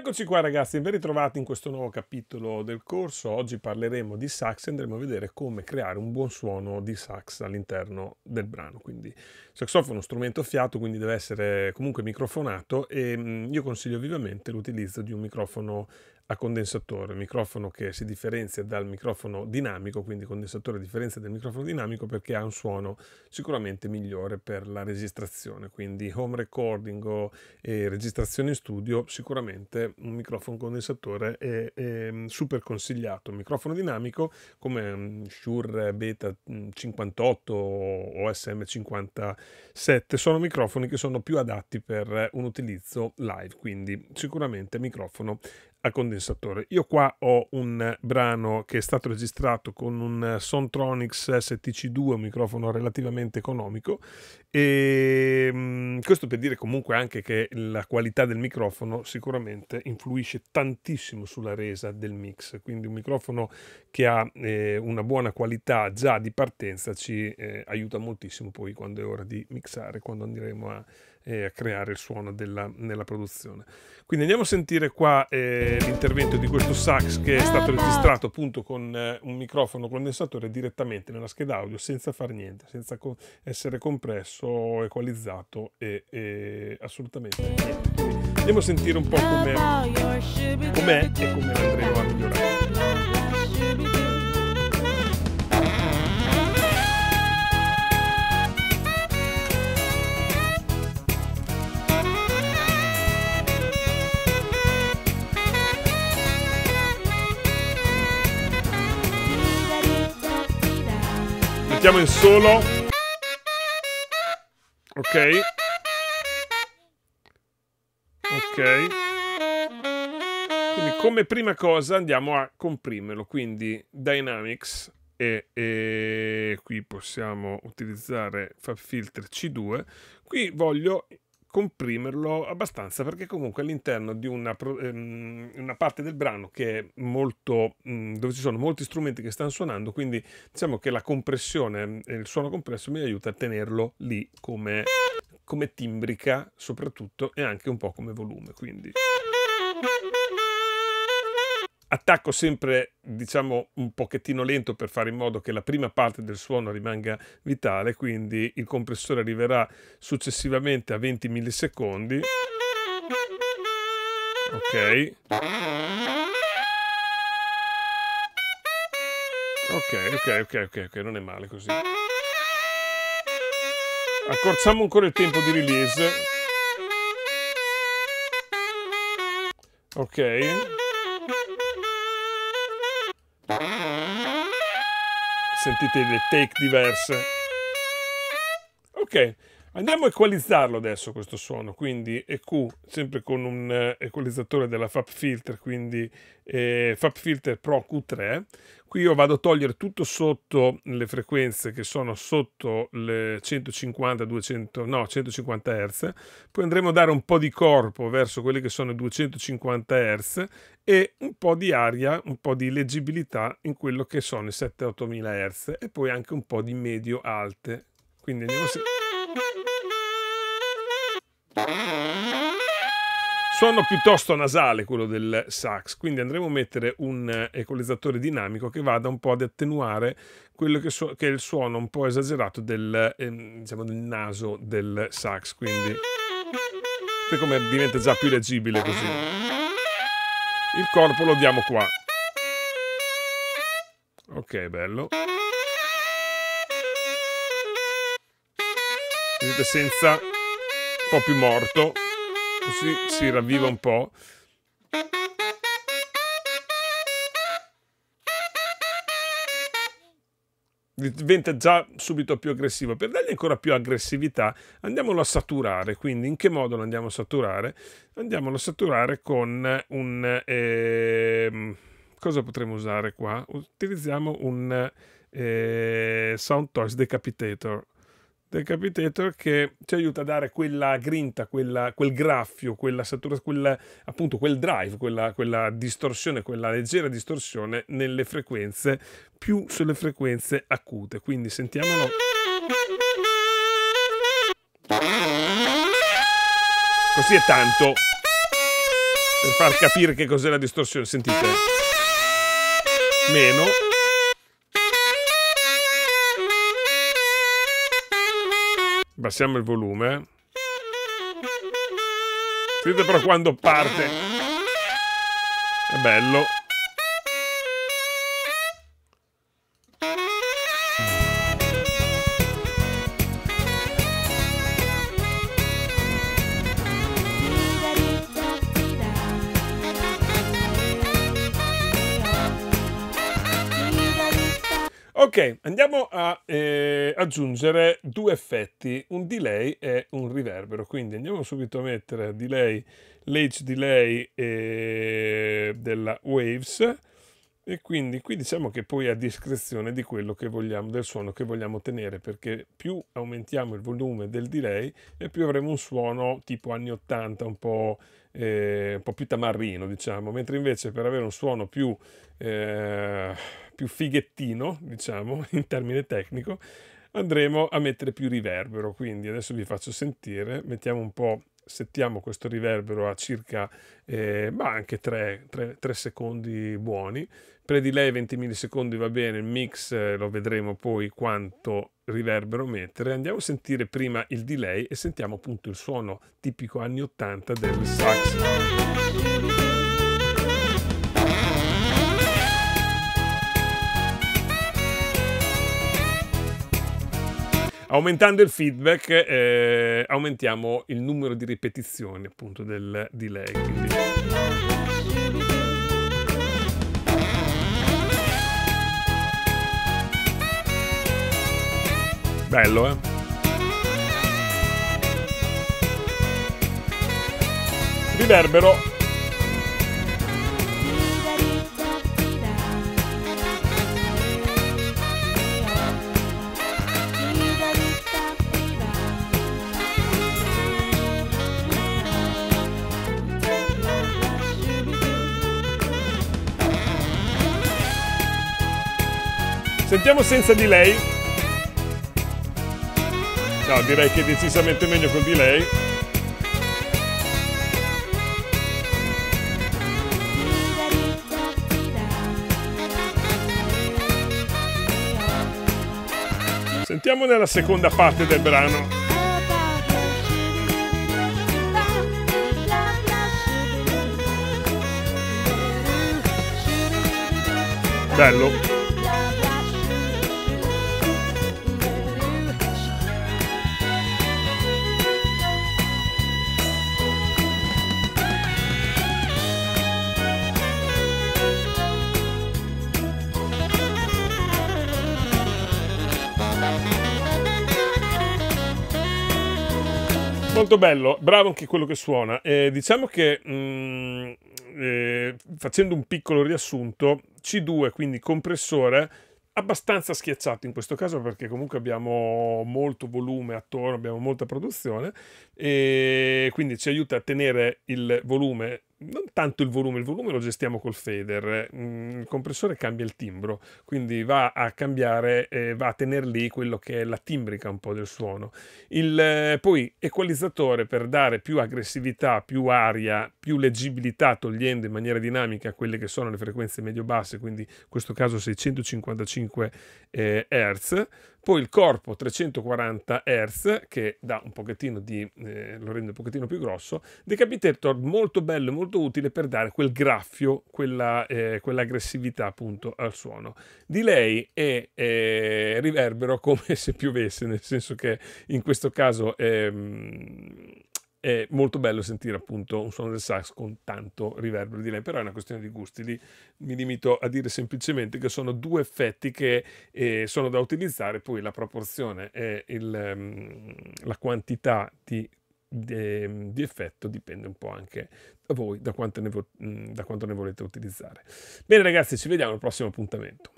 Eccoci qua ragazzi, ben ritrovati in questo nuovo capitolo del corso. Oggi parleremo di sax e andremo a vedere come creare un buon suono di sax all'interno del brano. Quindi il saxofono è uno strumento fiato, quindi deve essere comunque microfonato e mm, io consiglio vivamente l'utilizzo di un microfono a condensatore, microfono che si differenzia dal microfono dinamico, quindi condensatore differenzia dal microfono dinamico perché ha un suono sicuramente migliore per la registrazione, quindi home recording o eh, registrazione in studio, sicuramente un microfono condensatore è, è mm, super consigliato. Un microfono dinamico come um, Shure Beta 58 mm, o SM57 sono microfoni che sono più adatti per un utilizzo live, quindi sicuramente microfono a condensatore. Io qua ho un brano che è stato registrato con un Sontronics STC2, un microfono relativamente economico e ehm, questo per dire comunque anche che la qualità del microfono sicuramente influisce tantissimo sulla resa del mix, quindi un microfono che ha eh, una buona qualità già di partenza ci eh, aiuta moltissimo poi quando è ora di mixare, quando andremo a eh, a creare il suono della, nella produzione. Quindi andiamo a sentire qua eh, l'intervento di questo sax che è stato registrato appunto con eh, un microfono condensatore direttamente nella scheda audio senza fare niente, senza co- essere compresso, equalizzato e, e assolutamente niente. Quindi andiamo a sentire un po' com'è, com'è e come andremo a migliorare. Mettiamo in solo. Ok. Ok. Quindi come prima cosa andiamo a comprimerlo. Quindi Dynamics e, e qui possiamo utilizzare FabFilter C2. Qui voglio comprimerlo abbastanza perché comunque all'interno di una, ehm, una parte del brano che è molto mh, mm, dove ci sono molti strumenti che stanno suonando quindi diciamo che la compressione il suono compresso mi aiuta a tenerlo lì come, come timbrica soprattutto e anche un po' come volume quindi attacco sempre diciamo un pochettino lento per fare in modo che la prima parte del suono rimanga vitale quindi il compressore arriverà successivamente a 20 millisecondi. Ok. Ok ok ok ok, okay non è male così. Accorciamo ancora il tempo di release. Ok Sentite le take diverse. Ok, andiamo a equalizzarlo adesso questo suono, quindi EQ sempre con un eh, equalizzatore della FabFilter, quindi eh, FabFilter Pro Q3. Qui io vado a togliere tutto sotto le frequenze che sono sotto le 150, 200, no, 150 Hz. Poi andremo a dare un po' di corpo verso quelli che sono i 250 Hz e un po' di aria, un po' di leggibilità in quello che sono i 7-8 mila Hz e poi anche un po' di medio alte. Quindi andiamo a... Suono piuttosto nasale quello del sax, quindi andremo a mettere un equalizzatore dinamico che vada un po' ad attenuare quello che, so che è il suono un po' esagerato del, eh, diciamo, del naso del sax, quindi come diventa già più leggibile così. Il corpo lo diamo qua. Ok, bello. Vedete senza po' più morto così si ravviva un po'. diventa già subito più aggressivo. Per dargli ancora più aggressività, andiamolo a saturare. Quindi, in che modo lo andiamo a saturare? Andiamolo a saturare con un. Eh, cosa potremmo usare qua? Utilizziamo un eh, Sound Toys Decapitator Decapitator che ci aiuta a dare quella grinta, quella, quel graffio, quella saturazione, appunto quel drive, quella, quella distorsione, quella leggera distorsione nelle frequenze, più sulle frequenze acute. Quindi sentiamolo. Così è tanto. per far capire che cos'è la distorsione. Sentite. Meno. Abbassiamo il volume. Sentite però quando parte. È bello. Ok, andiamo a eh, aggiungere due effetti, un delay e un riverbero. Quindi andiamo subito a mettere delay, l'age delay eh, della Waves e quindi qui diciamo che poi a discrezione di quello che vogliamo, del suono che vogliamo ottenere, perché più aumentiamo il volume del delay e più avremo un suono tipo anni 80, un po', eh, un po più tamarrino, diciamo, mentre invece per avere un suono più... Eh, più fighettino, diciamo, in termine tecnico, andremo a mettere più riverbero. Quindi adesso vi faccio sentire, mettiamo un po', settiamo questo riverbero a circa, eh, ma anche 3, 3, 3 secondi buoni. Pre-delay 20 millisecondi va bene, il mix eh, lo vedremo poi quanto riverbero mettere. Andiamo a sentire prima il delay e sentiamo appunto il suono tipico anni 80 del sax. Aumentando il feedback eh, aumentiamo il numero di ripetizioni appunto del delay. Quindi... Bello, eh? Riverbero Sentiamo senza delay. No, direi che è decisamente meglio col delay. Sentiamo nella seconda parte del brano. Bello. Molto bello, bravo anche quello che suona. Eh, diciamo che mh, mm, eh, facendo un piccolo riassunto, C2, quindi compressore, abbastanza schiacciato in questo caso perché comunque abbiamo molto volume attorno, abbiamo molta produzione e quindi ci aiuta a tenere il volume non tanto il volume, il volume lo gestiamo col fader, mm, il compressore cambia il timbro, quindi va a cambiare, eh, va a tenere lì quello che è la timbrica un po' del suono. Il, eh, poi equalizzatore per dare più aggressività, più aria, più leggibilità, togliendo in maniera dinamica quelle che sono le frequenze medio-basse, quindi in questo caso 655 eh, Hz poi il corpo 340 Hz che dà un pochettino di, eh, lo rende un pochettino più grosso, decapitator molto bello e molto utile per dare quel graffio, quella, eh, quell'aggressività appunto al suono. Delay e eh, riverbero come se piovesse, nel senso che in questo caso ehm, è molto bello sentire appunto un suono del sax con tanto riverbero di lei, però è una questione di gusti. Lì mi limito a dire semplicemente che sono due effetti che eh, sono da utilizzare, poi la proporzione e il, um, la quantità di, di, di, effetto dipende un po' anche da voi, da quanto, ne vo- da quanto ne volete utilizzare. Bene ragazzi, ci vediamo al prossimo appuntamento.